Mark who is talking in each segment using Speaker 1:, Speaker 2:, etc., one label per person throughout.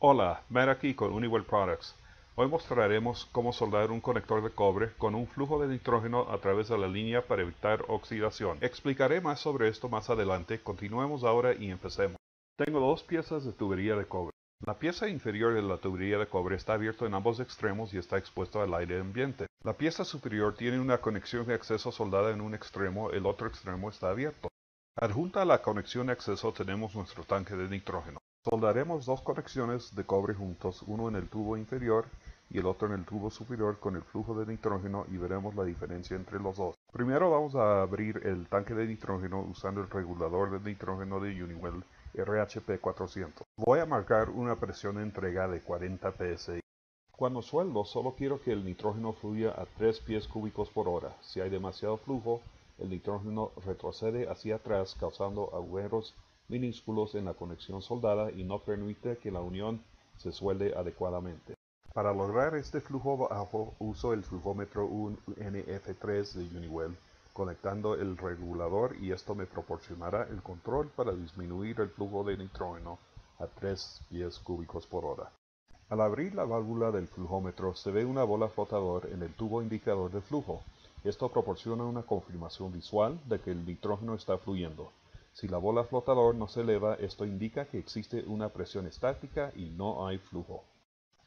Speaker 1: Hola, Matt aquí con Uniwell Products. Hoy mostraremos cómo soldar un conector de cobre con un flujo de nitrógeno a través de la línea para evitar oxidación. Explicaré más sobre esto más adelante, continuemos ahora y empecemos. Tengo dos piezas de tubería de cobre. La pieza inferior de la tubería de cobre está abierta en ambos extremos y está expuesto al aire ambiente. La pieza superior tiene una conexión de acceso soldada en un extremo, el otro extremo está abierto. Adjunta a la conexión de acceso tenemos nuestro tanque de nitrógeno. Soldaremos dos conexiones de cobre juntos, uno en el tubo inferior y el otro en el tubo superior con el flujo de nitrógeno y veremos la diferencia entre los dos. Primero vamos a abrir el tanque de nitrógeno usando el regulador de nitrógeno de Uniwell RHP 400. Voy a marcar una presión de entrega de 40 psi. Cuando sueldo solo quiero que el nitrógeno fluya a 3 pies cúbicos por hora. Si hay demasiado flujo, el nitrógeno retrocede hacia atrás causando agujeros minúsculos en la conexión soldada y no permite que la unión se suelde adecuadamente. Para lograr este flujo bajo uso el flujómetro UNF3 de Uniwell, conectando el regulador y esto me proporcionará el control para disminuir el flujo de nitrógeno a 3 pies cúbicos por hora. Al abrir la válvula del flujómetro se ve una bola flotador en el tubo indicador de flujo. Esto proporciona una confirmación visual de que el nitrógeno está fluyendo. Si la bola flotador no se eleva, esto indica que existe una presión estática y no hay flujo.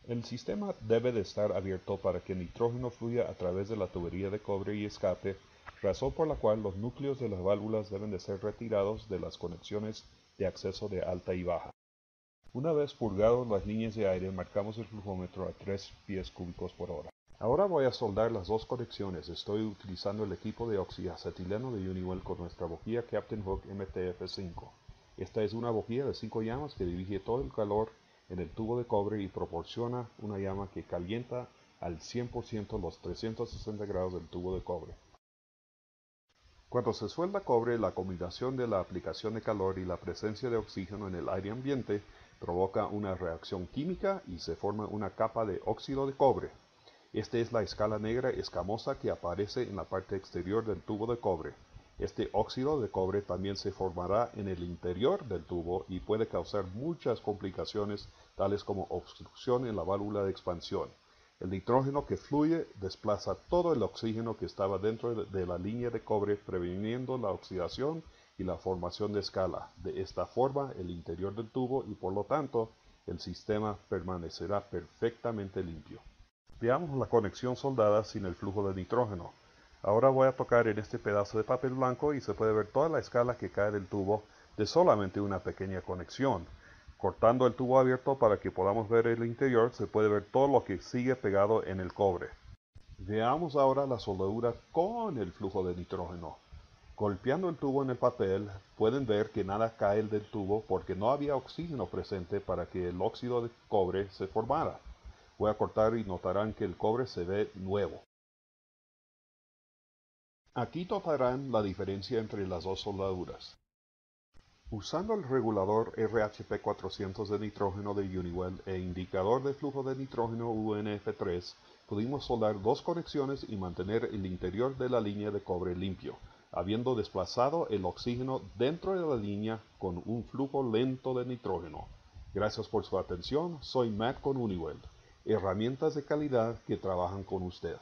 Speaker 1: El sistema debe de estar abierto para que el nitrógeno fluya a través de la tubería de cobre y escape, razón por la cual los núcleos de las válvulas deben de ser retirados de las conexiones de acceso de alta y baja. Una vez purgado las líneas de aire, marcamos el flujómetro a 3 pies cúbicos por hora. Ahora voy a soldar las dos conexiones. Estoy utilizando el equipo de oxiacetileno de Uniwell con nuestra bujía Captain Hook MTF5. Esta es una bujía de 5 llamas que dirige todo el calor en el tubo de cobre y proporciona una llama que calienta al 100% los 360 grados del tubo de cobre. Cuando se suelda cobre, la combinación de la aplicación de calor y la presencia de oxígeno en el aire ambiente provoca una reacción química y se forma una capa de óxido de cobre. Esta es la escala negra escamosa que aparece en la parte exterior del tubo de cobre. Este óxido de cobre también se formará en el interior del tubo y puede causar muchas complicaciones tales como obstrucción en la válvula de expansión. El nitrógeno que fluye desplaza todo el oxígeno que estaba dentro de la línea de cobre previniendo la oxidación y la formación de escala. De esta forma el interior del tubo y por lo tanto el sistema permanecerá perfectamente limpio. Veamos la conexión soldada sin el flujo de nitrógeno. Ahora voy a tocar en este pedazo de papel blanco y se puede ver toda la escala que cae del tubo de solamente una pequeña conexión. Cortando el tubo abierto para que podamos ver el interior se puede ver todo lo que sigue pegado en el cobre. Veamos ahora la soldadura con el flujo de nitrógeno. Golpeando el tubo en el papel pueden ver que nada cae del tubo porque no había oxígeno presente para que el óxido de cobre se formara. Voy a cortar y notarán que el cobre se ve nuevo. Aquí notarán la diferencia entre las dos soldaduras. Usando el regulador RHP 400 de nitrógeno de Uniwell e indicador de flujo de nitrógeno UNF3, pudimos soldar dos conexiones y mantener el interior de la línea de cobre limpio, habiendo desplazado el oxígeno dentro de la línea con un flujo lento de nitrógeno. Gracias por su atención, soy Matt con Uniwell, herramientas de calidad que trabajan con usted.